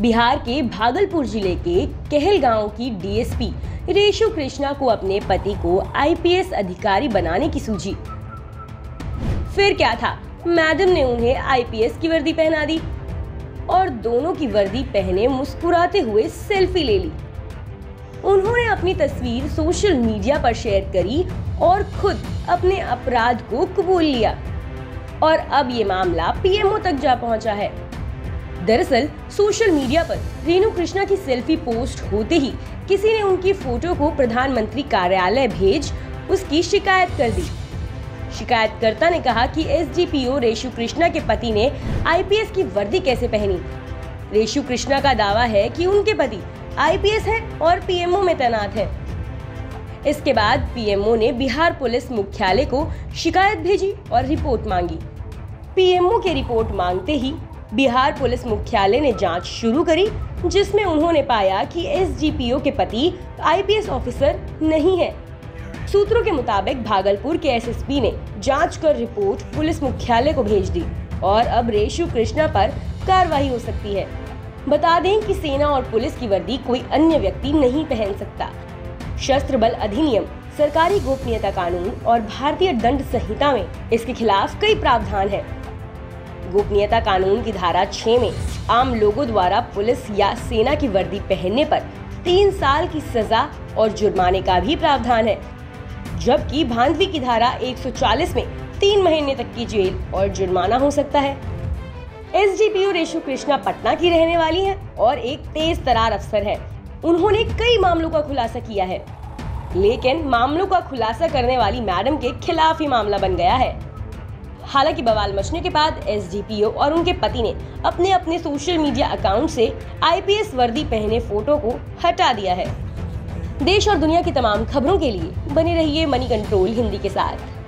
बिहार के भागलपुर ज़िले के कहलगांव की डीएसपी रेशु कृष्णा को अपने पति को आईपीएस अधिकारी बनाने की सूझी। फिर क्या था? मैडम ने उन्हें आईपीएस की वर्दी पहना दी और दोनों की वर्दी पहने मुस्कुराते हुए सेल्फी ले ली। उन्होंने अपनी तस्वीर सोशल मीडिया पर शेयर करी और खुद अपने अपराध को कबूल लिया। और अब ये मामला पीएमओ तक जा पहुँचा है। दरअसल, सोशल मीडिया पर रेणु कृष्णा की सेल्फी पोस्ट होते ही किसी ने उनकी फ़ोटो को प्रधानमंत्री कार्यालय भेज उसकी शिकायत कर दी। शिकायतकर्ता ने कहा कि एसडीपीओ रेशु कृष्णा के पति ने आईपीएस की वर्दी कैसे पहनी? रेशु कृष्णा का दावा है कि उनके पति आईपीएस हैं और पीएमओ में तैनात हैं। इसके बाद पीएमओ ने बिहार पुलिस मुख्यालय को शिकायत भेजी और रिपोर्ट मांगी। पीएमओ के रिपोर्ट मांगते ही बिहार पुलिस मुख्यालय ने जाँच शुरू करी, जिसमें उन्होंने पाया कि एसडीपीओ के पति आईपीएस ऑफिसर नहीं है। सूत्रों के मुताबिक भागलपुर के एसएसपी ने जाँच कर रिपोर्ट पुलिस मुख्यालय को भेज दी और अब रेशु कृष्णा पर कार्रवाई हो सकती है। बता दें कि सेना और पुलिस की वर्दी कोई अन्य व्यक्ति नहीं पहन सकता। शस्त्र बल अधिनियम, सरकारी गोपनीयता कानून और भारतीय दंड संहिता में इसके खिलाफ कई प्रावधान है। गोपनीयता कानून की धारा छह में आम लोगों द्वारा पुलिस या सेना की वर्दी पहनने पर तीन साल की सजा और जुर्माने का भी प्रावधान है। जबकि भांडवी की धारा 140 में तीन महीने तक की जेल और जुर्माना हो सकता है। S D P Reshu Krishna Patna की रहने वाली है और एक तेज तरार अफसर है। उन्होंने कई मामलों का खुलासा किया है, लेकिन मामलों का खुलासा करने वाली मैडम के खिलाफ ही मामला बन गया है। हालाँकि बवाल मचने के बाद एसडीपीओ और उनके पति ने अपने अपने सोशल मीडिया अकाउंट से आईपीएस वर्दी पहने फ़ोटो को हटा दिया है। देश और दुनिया की तमाम खबरों के लिए बने रहिए मनी कंट्रोल हिंदी के साथ।